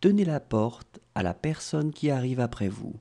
tenez la porte à la personne qui arrive après vous.